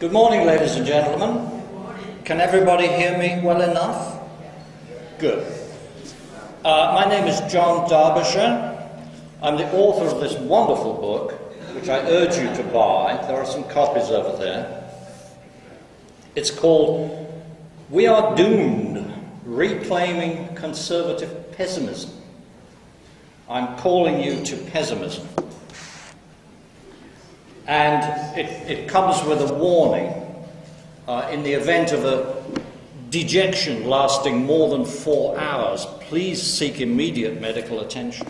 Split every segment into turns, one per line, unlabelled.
Good morning, ladies and gentlemen. Can everybody hear me well enough? Good. Uh, my name is John Derbyshire. I'm the author of this wonderful book, which I urge you to buy. There are some copies over there. It's called We Are Doomed Reclaiming Conservative Pessimism. I'm calling you to pessimism. And it, it comes with a warning uh, in the event of a dejection lasting more than four hours, please seek immediate medical attention.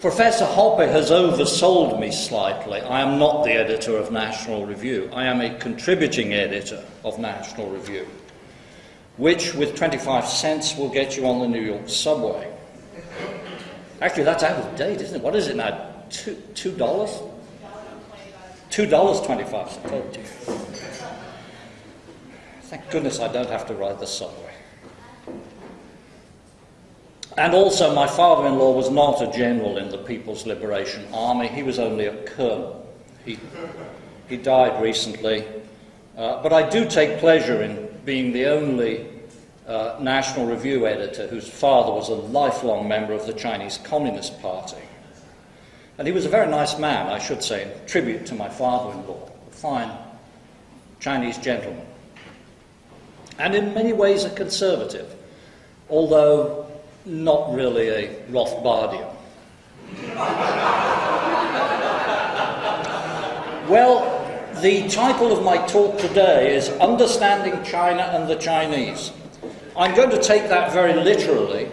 Professor Hoppe has oversold me slightly. I am not the editor of National Review. I am a contributing editor of National Review, which, with 25 cents, will get you on the New York subway. Actually, that's out of date, isn't it? What is it now? Two, dollars? Two dollars twenty-five cents. Oh. Thank goodness I don't have to ride the subway. And also, my father in law was not a general in the People's Liberation Army, he was only a colonel. He, he died recently. Uh, but I do take pleasure in being the only uh, National Review editor whose father was a lifelong member of the Chinese Communist Party. And he was a very nice man, I should say, in tribute to my father in law, a fine Chinese gentleman. And in many ways a conservative, although not really a Rothbardian. well, the title of my talk today is Understanding China and the Chinese. I'm going to take that very literally,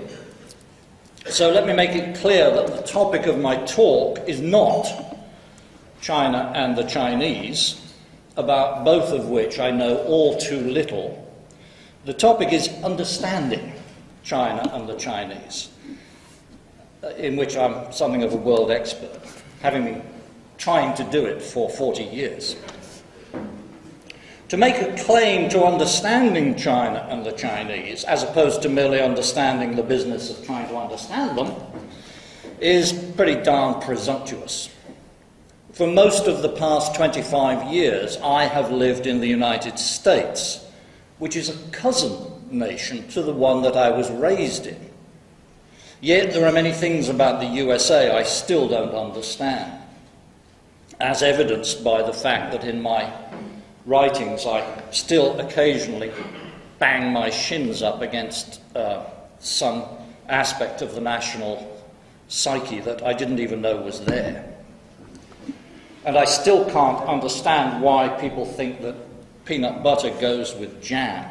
so let me make it clear that the topic of my talk is not China and the Chinese, about both of which I know all too little. The topic is understanding China and the Chinese, uh, in which I'm something of a world expert, having been trying to do it for 40 years. To make a claim to understanding China and the Chinese, as opposed to merely understanding the business of trying to understand them, is pretty darn presumptuous. For most of the past 25 years, I have lived in the United States, which is a cousin nation to the one that I was raised in. Yet there are many things about the USA I still don't understand, as evidenced by the fact that in my writings, I still occasionally bang my shins up against uh, some aspect of the national psyche that I didn't even know was there. And I still can't understand why people think that peanut butter goes with jam.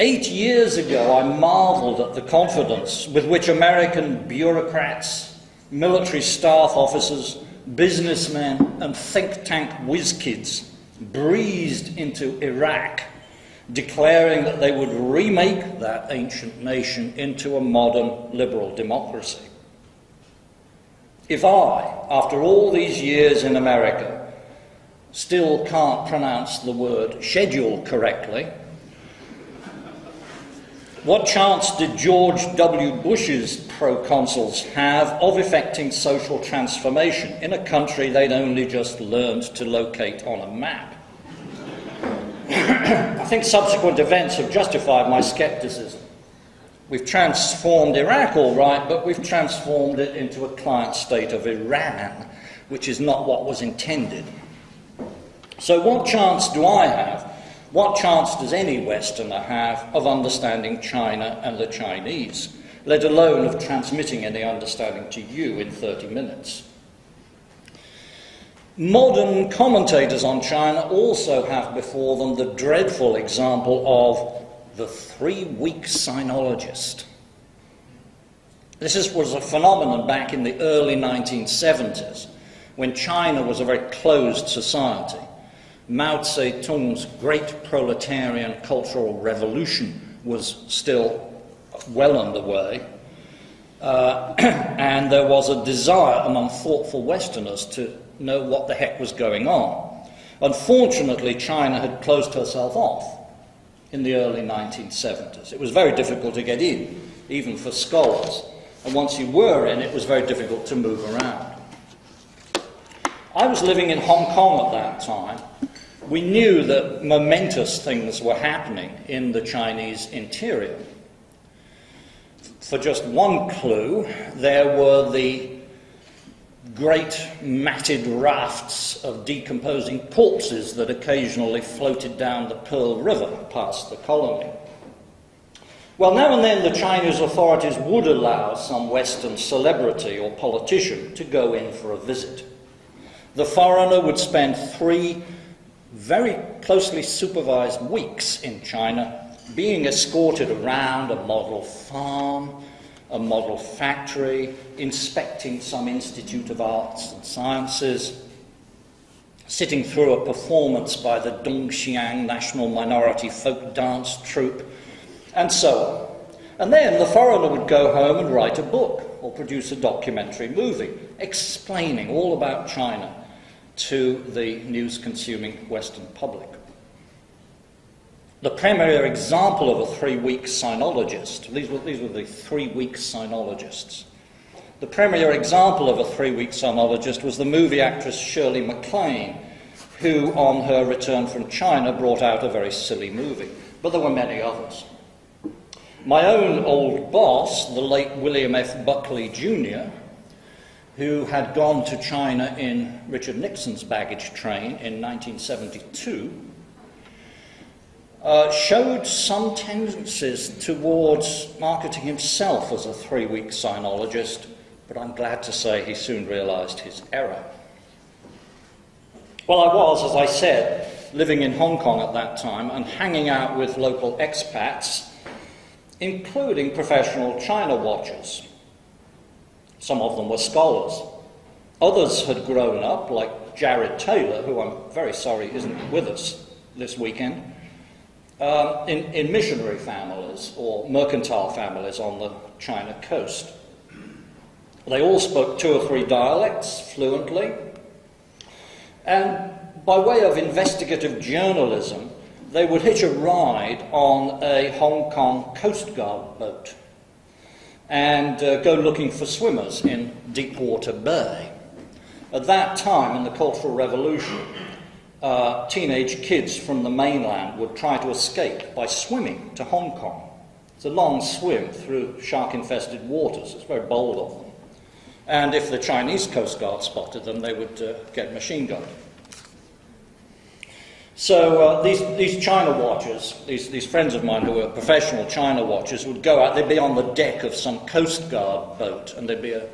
Eight years ago, I marveled at the confidence with which American bureaucrats, military staff officers, businessmen and think tank whiz kids breezed into Iraq, declaring that they would remake that ancient nation into a modern liberal democracy. If I, after all these years in America, still can't pronounce the word schedule correctly, what chance did George W. Bush's proconsuls have of effecting social transformation in a country they'd only just learned to locate on a map? I think subsequent events have justified my skepticism. We've transformed Iraq all right, but we've transformed it into a client state of Iran, which is not what was intended. So, what chance do I have what chance does any Westerner have of understanding China and the Chinese, let alone of transmitting any understanding to you in 30 minutes? Modern commentators on China also have before them the dreadful example of the three week sinologist. This is, was a phenomenon back in the early 1970s when China was a very closed society. Mao Zedong's great proletarian cultural revolution was still well underway. Uh, and there was a desire among thoughtful Westerners to know what the heck was going on. Unfortunately, China had closed herself off in the early 1970s. It was very difficult to get in, even for scholars. And once you were in, it was very difficult to move around. I was living in Hong Kong at that time. We knew that momentous things were happening in the Chinese interior. For just one clue, there were the great matted rafts of decomposing corpses that occasionally floated down the Pearl River past the colony. Well, now and then the Chinese authorities would allow some Western celebrity or politician to go in for a visit. The foreigner would spend three very closely supervised weeks in China, being escorted around a model farm, a model factory, inspecting some Institute of Arts and Sciences, sitting through a performance by the Dongxiang National Minority Folk Dance Troupe, and so on. And then the foreigner would go home and write a book or produce a documentary movie explaining all about China to the news consuming Western public. The premier example of a three week sinologist, these were, these were the three week sinologists. The premier example of a three week sinologist was the movie actress Shirley MacLaine, who, on her return from China, brought out a very silly movie. But there were many others. My own old boss, the late William F. Buckley Jr., who had gone to China in Richard Nixon's baggage train in 1972, uh, showed some tendencies towards marketing himself as a three week sinologist, but I'm glad to say he soon realized his error. Well, I was, as I said, living in Hong Kong at that time and hanging out with local expats, including professional China watchers. Some of them were scholars. Others had grown up, like Jared Taylor, who I'm very sorry isn't with us this weekend um, in, in missionary families or mercantile families on the China coast. They all spoke two or three dialects fluently. And by way of investigative journalism, they would hitch a ride on a Hong Kong Coast Guard boat and uh, go looking for swimmers in Deepwater Bay. At that time, in the Cultural Revolution, uh, teenage kids from the mainland would try to escape by swimming to Hong Kong. It's a long swim through shark infested waters. It's very bold of them. And if the Chinese Coast Guard spotted them, they would uh, get machine gunned. So uh, these, these China watchers, these, these friends of mine who were professional China watchers, would go out, they'd be on the deck of some Coast Guard boat, and there'd be a,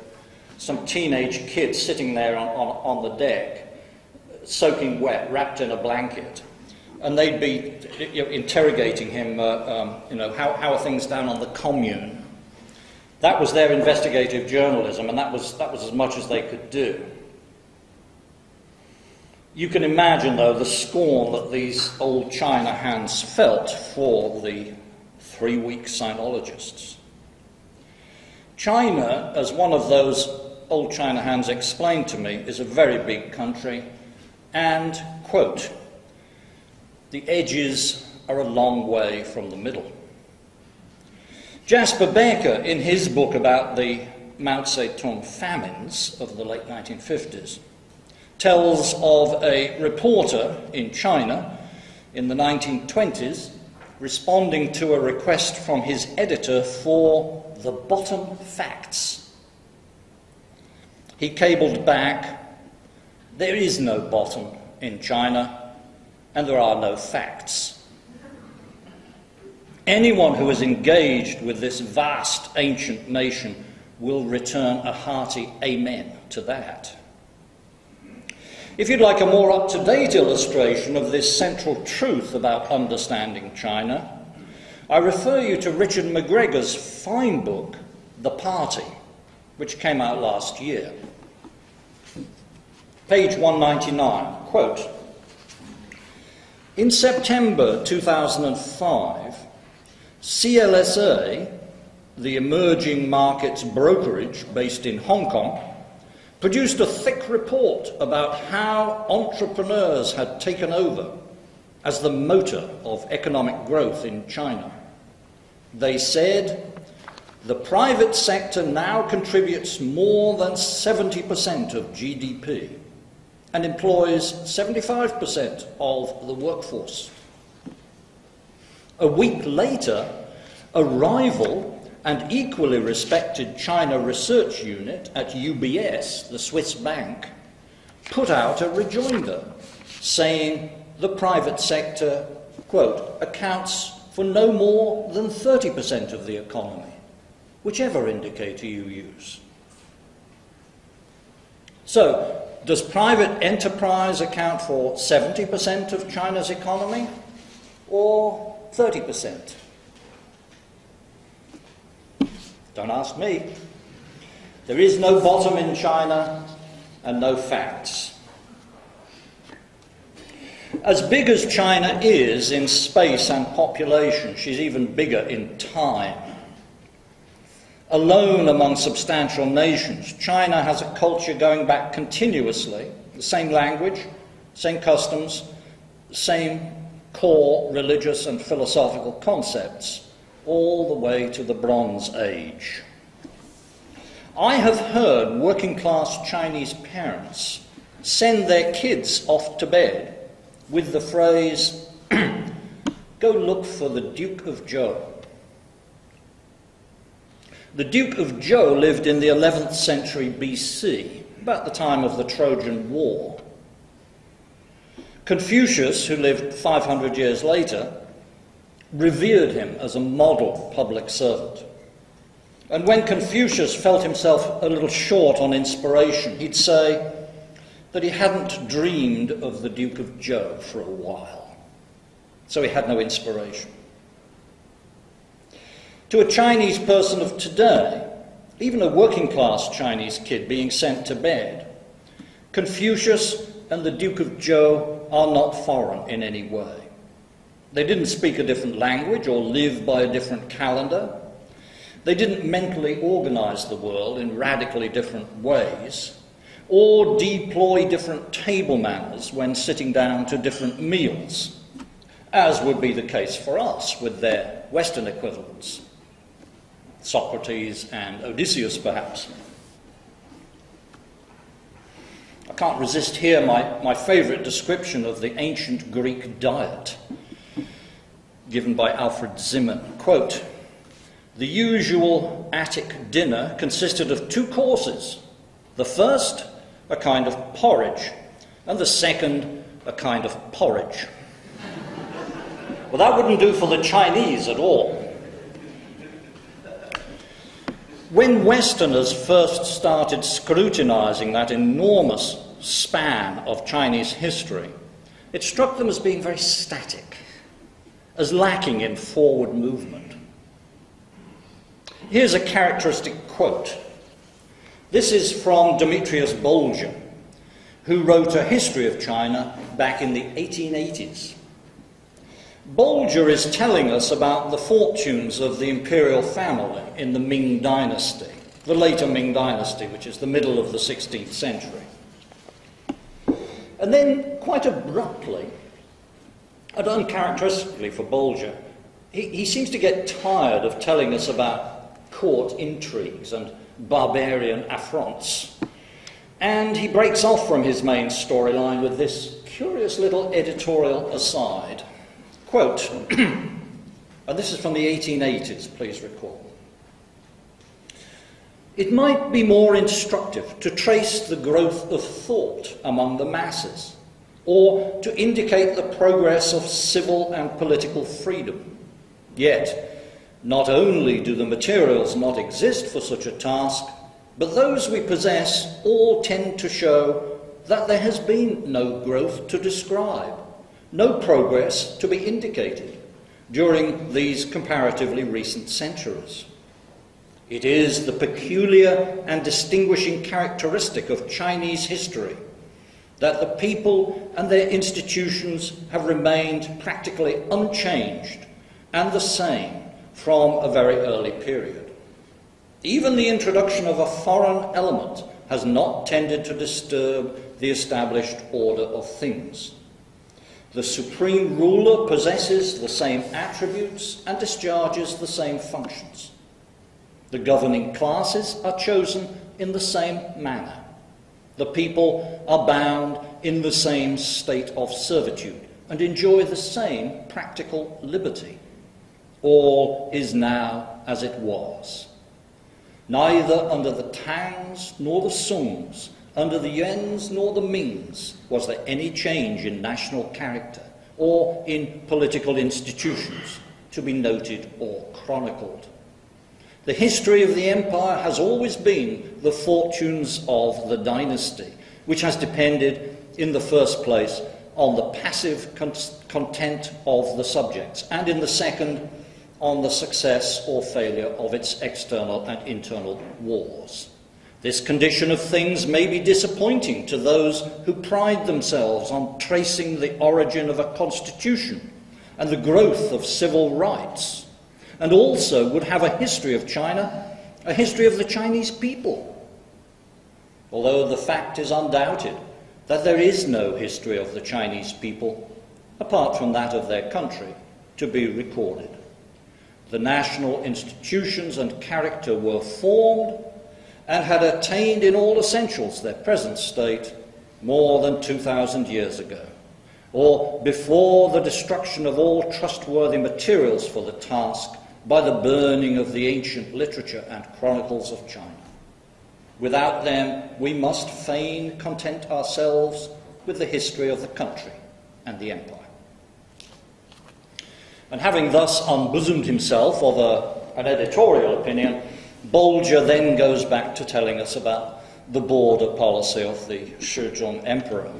some teenage kid sitting there on, on, on the deck soaking wet, wrapped in a blanket. And they'd be you know, interrogating him, uh, um, you know, how, how are things down on the commune? That was their investigative journalism, and that was, that was as much as they could do. You can imagine, though, the scorn that these old China hands felt for the three week sinologists. China, as one of those old China hands explained to me, is a very big country and, quote, the edges are a long way from the middle. Jasper Becker, in his book about the Mao Zedong famines of the late 1950s, tells of a reporter in China in the 1920s responding to a request from his editor for the bottom facts. He cabled back there is no bottom in China, and there are no facts. Anyone who is engaged with this vast ancient nation will return a hearty amen to that. If you'd like a more up to date illustration of this central truth about understanding China, I refer you to Richard McGregor's fine book, The Party, which came out last year. Page 199, quote, In September 2005, CLSA, the emerging markets brokerage based in Hong Kong, produced a thick report about how entrepreneurs had taken over as the motor of economic growth in China. They said the private sector now contributes more than 70% of GDP and employs 75% of the workforce. A week later, a rival and equally respected China research unit at UBS, the Swiss bank, put out a rejoinder saying the private sector, quote, accounts for no more than 30% of the economy, whichever indicator you use. So, does private enterprise account for 70% of China's economy or 30%? Don't ask me. There is no bottom in China and no facts. As big as China is in space and population, she's even bigger in time. Alone among substantial nations, China has a culture going back continuously, the same language, same customs, same core religious and philosophical concepts, all the way to the Bronze Age. I have heard working class Chinese parents send their kids off to bed with the phrase, Go look for the Duke of Zhou. The Duke of Zhou lived in the 11th century BC, about the time of the Trojan War. Confucius, who lived 500 years later, revered him as a model public servant. And when Confucius felt himself a little short on inspiration, he'd say that he hadn't dreamed of the Duke of Zhou for a while. So he had no inspiration. To a Chinese person of today, even a working class Chinese kid being sent to bed, Confucius and the Duke of Zhou are not foreign in any way. They didn't speak a different language or live by a different calendar. They didn't mentally organize the world in radically different ways or deploy different table manners when sitting down to different meals, as would be the case for us with their Western equivalents, Socrates and Odysseus, perhaps. I can't resist here my, my favourite description of the ancient Greek diet given by Alfred Zimmern. Quote, the usual Attic dinner consisted of two courses. The first, a kind of porridge, and the second, a kind of porridge. well, that wouldn't do for the Chinese at all. When Westerners first started scrutinizing that enormous span of Chinese history, it struck them as being very static, as lacking in forward movement. Here's a characteristic quote. This is from Demetrius Boulger, who wrote a history of China back in the 1880s. Boulger is telling us about the fortunes of the imperial family in the Ming dynasty, the later Ming dynasty, which is the middle of the 16th century. And then, quite abruptly, and uncharacteristically for Boulger, he, he seems to get tired of telling us about court intrigues and barbarian affronts. And he breaks off from his main storyline with this curious little editorial aside. Quote, and this is from the 1880s, please recall. It might be more instructive to trace the growth of thought among the masses, or to indicate the progress of civil and political freedom. Yet, not only do the materials not exist for such a task, but those we possess all tend to show that there has been no growth to describe, no progress to be indicated during these comparatively recent centuries. It is the peculiar and distinguishing characteristic of Chinese history that the people and their institutions have remained practically unchanged and the same from a very early period. Even the introduction of a foreign element has not tended to disturb the established order of things. The supreme ruler possesses the same attributes and discharges the same functions. The governing classes are chosen in the same manner. The people are bound in the same state of servitude and enjoy the same practical liberty. All is now as it was. Neither under the Tangs nor the Songs, under the Yuans nor the Mings, was there any change in national character or in political institutions to be noted or chronicled. The history of the empire has always been the fortunes of the dynasty, which has depended, in the first place, on the passive con- content of the subjects, and in the second, on the success or failure of its external and internal wars. This condition of things may be disappointing to those who pride themselves on tracing the origin of a constitution and the growth of civil rights and also would have a history of China, a history of the Chinese people. Although the fact is undoubted that there is no history of the Chinese people apart from that of their country to be recorded. The national institutions and character were formed and had attained in all essentials their present state more than 2,000 years ago, or before the destruction of all trustworthy materials for the task by the burning of the ancient literature and chronicles of China. Without them, we must fain content ourselves with the history of the country and the empire. And having thus unbosomed himself of a, an editorial opinion, Boulger then goes back to telling us about the border policy of the Shizong Emperor.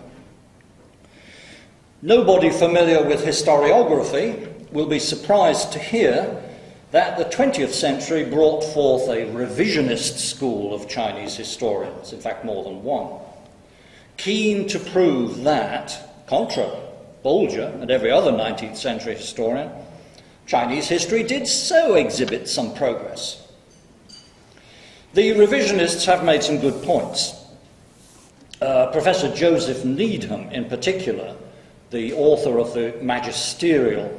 Nobody familiar with historiography will be surprised to hear that the 20th century brought forth a revisionist school of Chinese historians, in fact, more than one, keen to prove that, contra Boulger and every other 19th century historian, Chinese history did so exhibit some progress. The revisionists have made some good points. Uh, Professor Joseph Needham, in particular, the author of the magisterial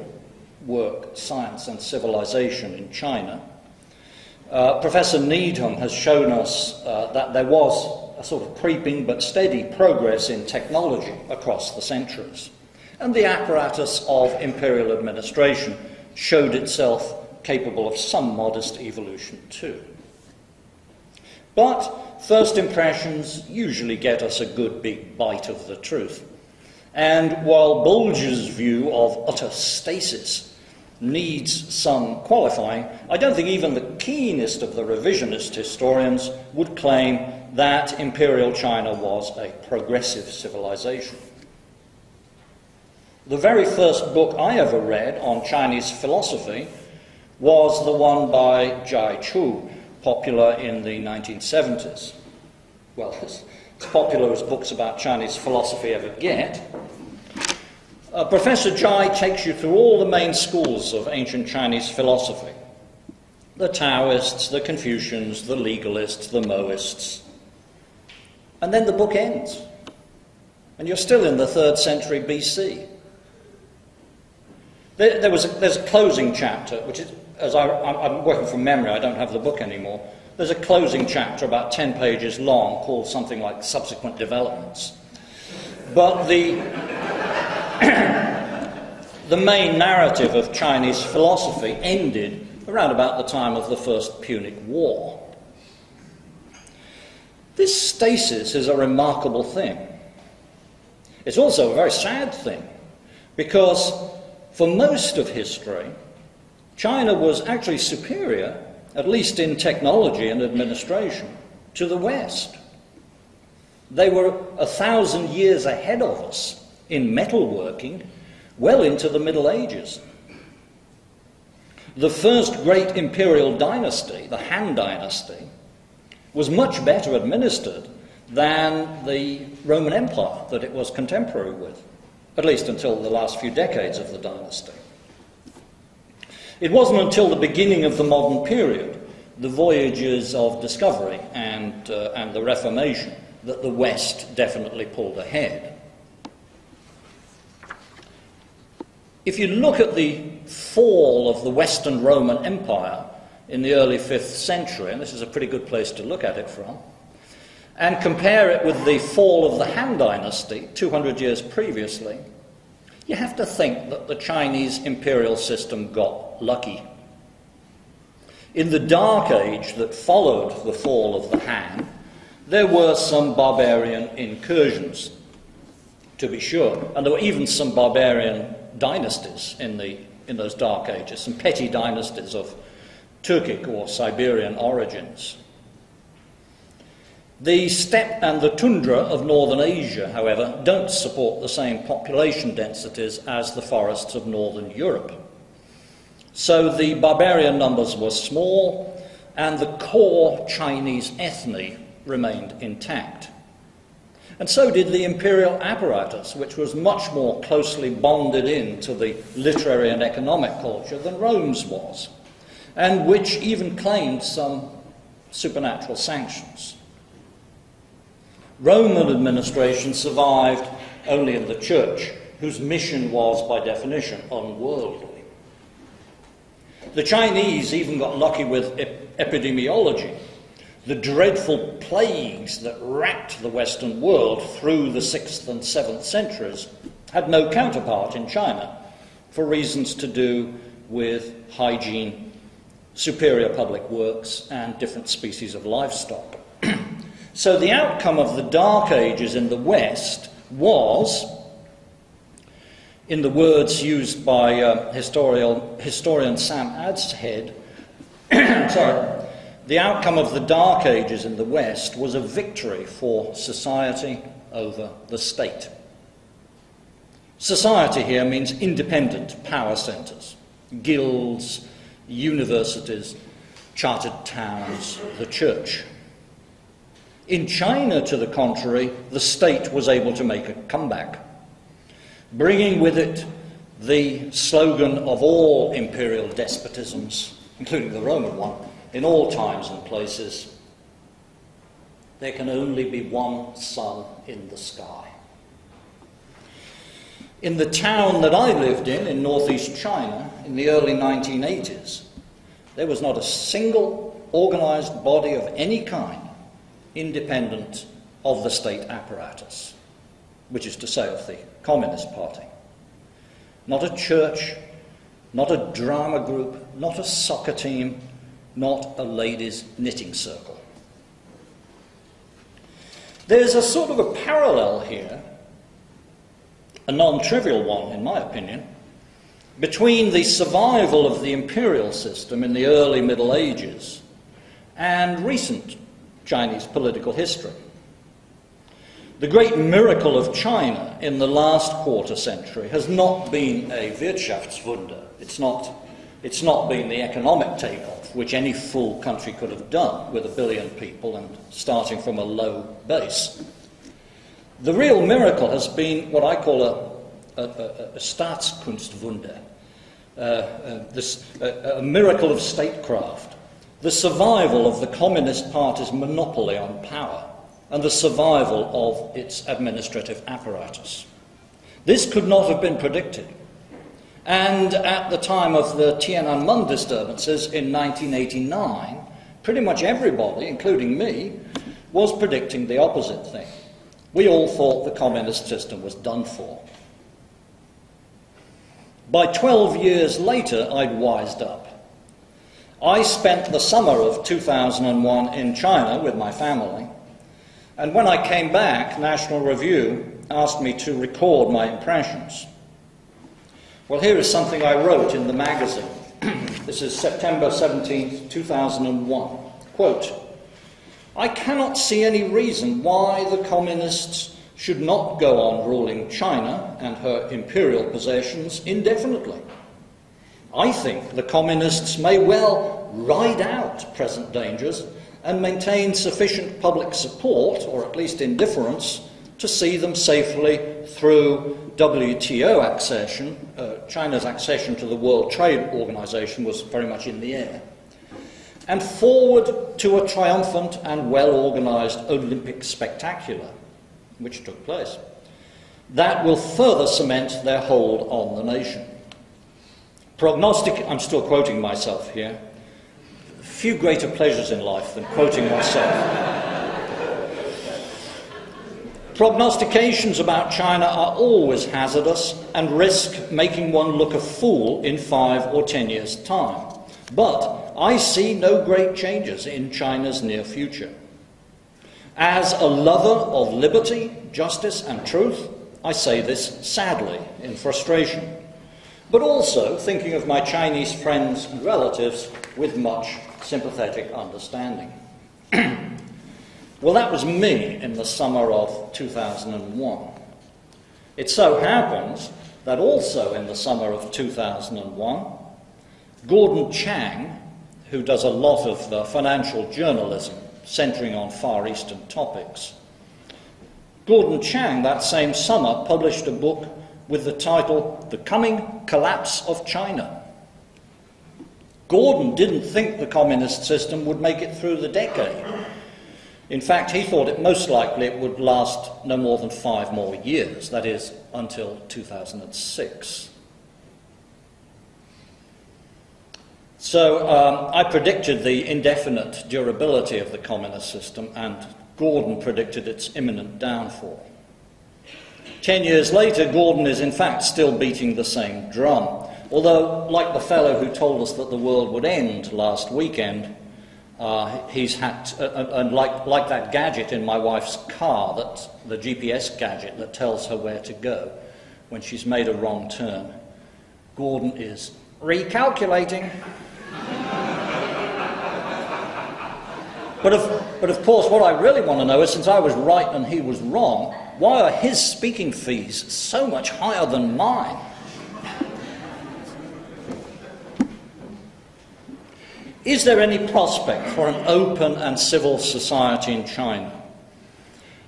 work, Science and Civilization in China, uh, Professor Needham has shown us uh, that there was a sort of creeping but steady progress in technology across the centuries. And the apparatus of imperial administration showed itself capable of some modest evolution too. But first impressions usually get us a good big bite of the truth. And while Boulger's view of utter stasis needs some qualifying, I don't think even the keenest of the revisionist historians would claim that imperial China was a progressive civilization. The very first book I ever read on Chinese philosophy was the one by Jia Chu, popular in the 1970s. Well, as, popular as books about Chinese philosophy ever get. Uh, Professor Chai takes you through all the main schools of ancient Chinese philosophy the Taoists, the Confucians, the legalists, the Mohists. And then the book ends. And you're still in the third century BC. There, there was a, there's a closing chapter, which is, as I, I'm working from memory, I don't have the book anymore. There's a closing chapter about 10 pages long called something like Subsequent Developments. But the, the main narrative of Chinese philosophy ended around about the time of the First Punic War. This stasis is a remarkable thing. It's also a very sad thing because for most of history, China was actually superior, at least in technology and administration, to the West. They were a thousand years ahead of us in metalworking well into the Middle Ages. The first great imperial dynasty, the Han dynasty, was much better administered than the Roman Empire that it was contemporary with, at least until the last few decades of the dynasty. It wasn't until the beginning of the modern period, the voyages of discovery and, uh, and the Reformation, that the West definitely pulled ahead. If you look at the fall of the Western Roman Empire in the early 5th century, and this is a pretty good place to look at it from, and compare it with the fall of the Han Dynasty 200 years previously, you have to think that the Chinese imperial system got lucky. In the Dark Age that followed the fall of the Han, there were some barbarian incursions, to be sure, and there were even some barbarian dynasties in, the, in those Dark Ages, some petty dynasties of Turkic or Siberian origins. The steppe and the tundra of northern Asia, however, don't support the same population densities as the forests of northern Europe. So the barbarian numbers were small, and the core Chinese ethne remained intact. And so did the imperial apparatus, which was much more closely bonded in to the literary and economic culture than Rome's was, and which even claimed some supernatural sanctions. Roman administration survived only in the church, whose mission was, by definition, unworldly. The Chinese even got lucky with ep- epidemiology. The dreadful plagues that racked the Western world through the 6th and 7th centuries had no counterpart in China for reasons to do with hygiene, superior public works, and different species of livestock. so the outcome of the Dark Ages in the West was in the words used by uh, historian, historian Sam Adshead, sorry, the outcome of the Dark Ages in the West was a victory for society over the state. Society here means independent power centres, guilds, universities, chartered towns, the church. In China, to the contrary, the state was able to make a comeback bringing with it the slogan of all imperial despotisms, including the Roman one, in all times and places there can only be one sun in the sky. In the town that I lived in, in northeast China, in the early 1980s, there was not a single organized body of any kind independent of the state apparatus, which is to say, of the Communist Party. Not a church, not a drama group, not a soccer team, not a ladies' knitting circle. There's a sort of a parallel here, a non trivial one, in my opinion, between the survival of the imperial system in the early Middle Ages and recent Chinese political history. The great miracle of China in the last quarter century has not been a Wirtschaftswunder. It's not, it's not been the economic takeoff, which any full country could have done with a billion people and starting from a low base. The real miracle has been what I call a, a, a, a Staatskunstwunder, uh, uh, this, a, a miracle of statecraft, the survival of the Communist Party's monopoly on power and the survival of its administrative apparatus. This could not have been predicted. And at the time of the Tiananmen disturbances in 1989, pretty much everybody, including me, was predicting the opposite thing. We all thought the communist system was done for. By 12 years later, I'd wised up. I spent the summer of 2001 in China with my family, and when I came back, National Review asked me to record my impressions. Well, here is something I wrote in the magazine. this is September 17, 2001. Quote I cannot see any reason why the communists should not go on ruling China and her imperial possessions indefinitely. I think the communists may well ride out present dangers and maintain sufficient public support, or at least indifference, to see them safely through WTO accession. Uh, China's accession to the World Trade Organization was very much in the air. And forward to a triumphant and well organized Olympic spectacular, which took place. That will further cement their hold on the nation. Prognostic, I'm still quoting myself here, few greater pleasures in life than quoting myself. Prognostications about China are always hazardous and risk making one look a fool in five or ten years' time. But I see no great changes in China's near future. As a lover of liberty, justice, and truth, I say this sadly, in frustration, but also thinking of my Chinese friends and relatives with much sympathetic understanding. Well, that was me in the summer of 2001. It so happens that also in the summer of 2001, Gordon Chang, who does a lot of uh, financial journalism centering on Far Eastern topics, Gordon Chang that same summer published a book with the title The Coming Collapse of China. Gordon didn't think the communist system would make it through the decade. In fact, he thought it most likely it would last no more than five more years, that is, until 2006. So um, I predicted the indefinite durability of the communist system, and Gordon predicted its imminent downfall. Ten years later, Gordon is in fact still beating the same drum. Although, like the fellow who told us that the world would end last weekend, uh, he's had, to, uh, uh, and like, like that gadget in my wife's car, that, the GPS gadget that tells her where to go when she's made a wrong turn, Gordon is recalculating. but, of, but of course, what I really want to know is since I was right and he was wrong, why are his speaking fees so much higher than mine? Is there any prospect for an open and civil society in China?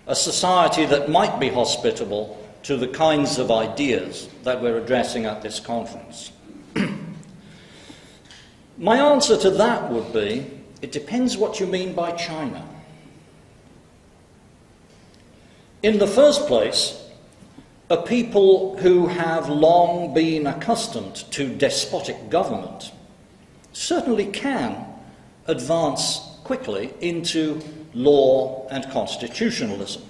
A society that might be hospitable to the kinds of ideas that we're addressing at this conference? My answer to that would be it depends what you mean by China. In the first place, a people who have long been accustomed to despotic government certainly can advance quickly into law and constitutionalism.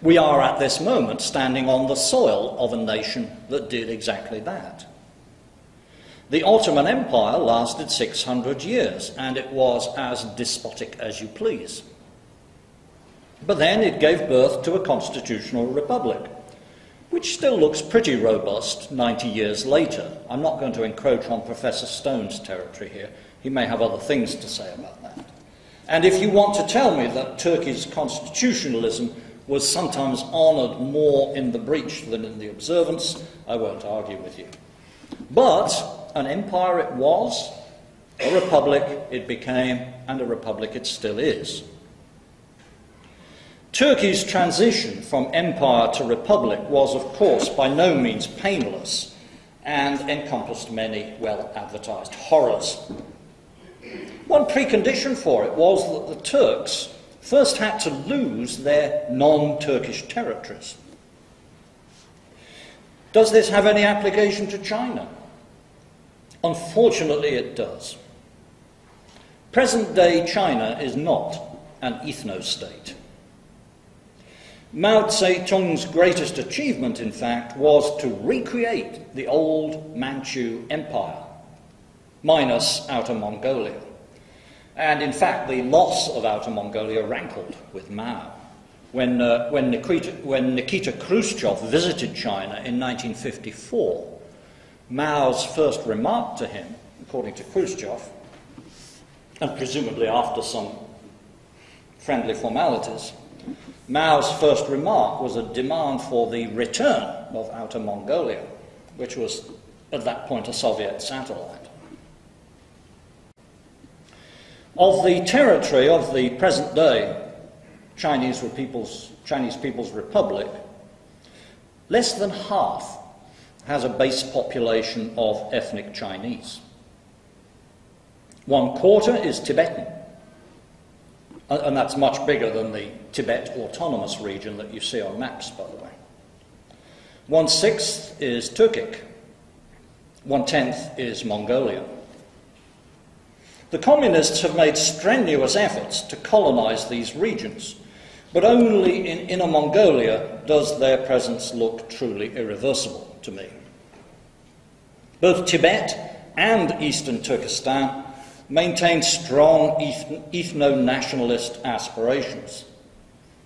We are at this moment standing on the soil of a nation that did exactly that. The Ottoman Empire lasted 600 years, and it was as despotic as you please. But then it gave birth to a constitutional republic which still looks pretty robust 90 years later. I'm not going to encroach on Professor Stone's territory here. He may have other things to say about that. And if you want to tell me that Turkey's constitutionalism was sometimes honoured more in the breach than in the observance, I won't argue with you. But an empire it was, a republic it became, and a republic it still is. Turkey's transition from empire to republic was, of course, by no means painless and encompassed many well advertised horrors. One precondition for it was that the Turks first had to lose their non Turkish territories. Does this have any application to China? Unfortunately, it does. Present day China is not an ethno state. Mao Zedong's greatest achievement, in fact, was to recreate the old Manchu Empire, minus Outer Mongolia. And in fact, the loss of Outer Mongolia rankled with Mao. When, uh, when, Nikita, when Nikita Khrushchev visited China in 1954, Mao's first remark to him, according to Khrushchev, and presumably after some friendly formalities, Mao's first remark was a demand for the return of Outer Mongolia, which was at that point a Soviet satellite. Of the territory of the present day Chinese People's, Chinese People's Republic, less than half has a base population of ethnic Chinese. One quarter is Tibetan, Uh, and that's much bigger than the Tibet Autonomous Region that you see on maps, by the way. One sixth is Turkic. One tenth is Mongolian. The communists have made strenuous efforts to colonize these regions, But only in Inner Mongolia does their presence look truly irreversible to me. Both Tibet and eastern Turkestan maintain strong ethno nationalist aspirations.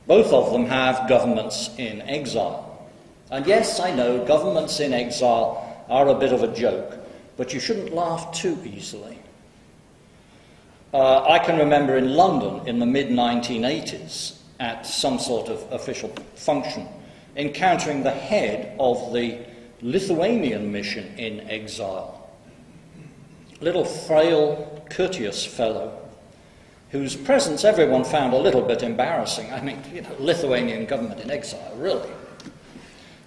Both of them have governments in exile. And yes, I know governments in exile are a bit of a joke, but you shouldn't laugh too easily. Uh, I can remember in London in the mid 1980s at some sort of official function encountering the head of the Lithuanian mission in exile. Little frail, courteous fellow whose presence everyone found a little bit embarrassing. I mean, you know, Lithuanian government in exile, really.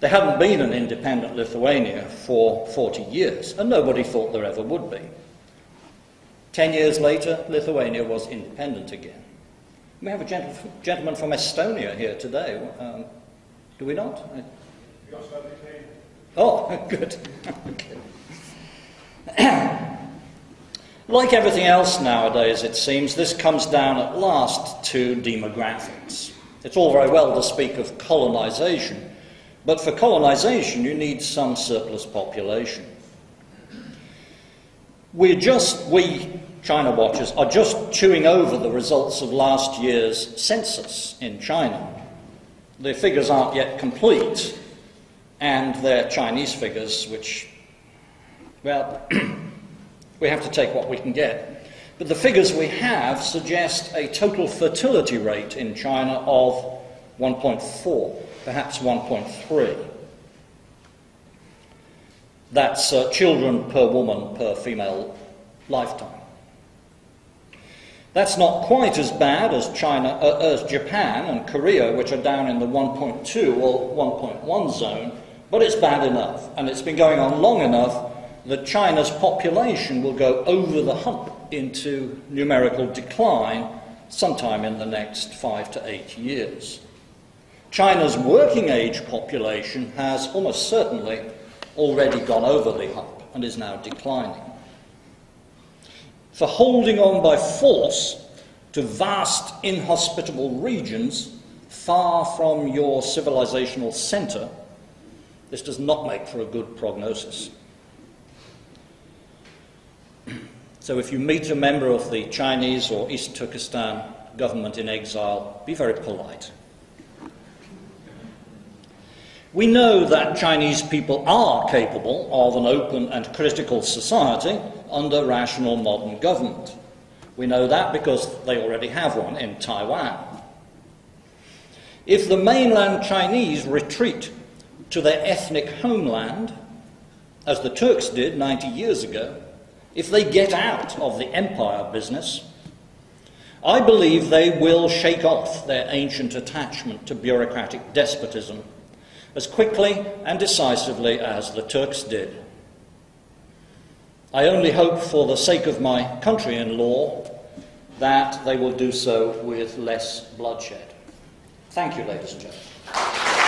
There hadn't been an independent Lithuania for 40 years, and nobody thought there ever would be. Ten years later, Lithuania was independent again. We have a gentleman from Estonia here today. Um, do we not? Oh, good. Like everything else nowadays, it seems, this comes down at last to demographics. It's all very well to speak of colonization, but for colonization, you need some surplus population. We're just, we, China watchers, are just chewing over the results of last year's census in China. The figures aren't yet complete, and they're Chinese figures, which, well, we have to take what we can get. But the figures we have suggest a total fertility rate in China of 1.4, perhaps 1.3. That's uh, children per woman per female lifetime. That's not quite as bad as China, uh, as Japan and Korea, which are down in the 1.2 or 1.1 zone, but it's bad enough, and it's been going on long enough that China's population will go over the hump into numerical decline sometime in the next five to eight years. China's working age population has almost certainly already gone over the hump and is now declining. For holding on by force to vast inhospitable regions far from your civilizational centre, this does not make for a good prognosis. So if you meet a member of the Chinese or East Turkestan government in exile, be very polite. We know that Chinese people are capable of an open and critical society under rational modern government. We know that because they already have one in Taiwan. If the mainland Chinese retreat to their ethnic homeland, as the Turks did 90 years ago, if they get out of the empire business, I believe they will shake off their ancient attachment to bureaucratic despotism as quickly and decisively as the Turks did. I only hope, for the sake of my country in law, that they will do so with less bloodshed. Thank you, ladies and gentlemen.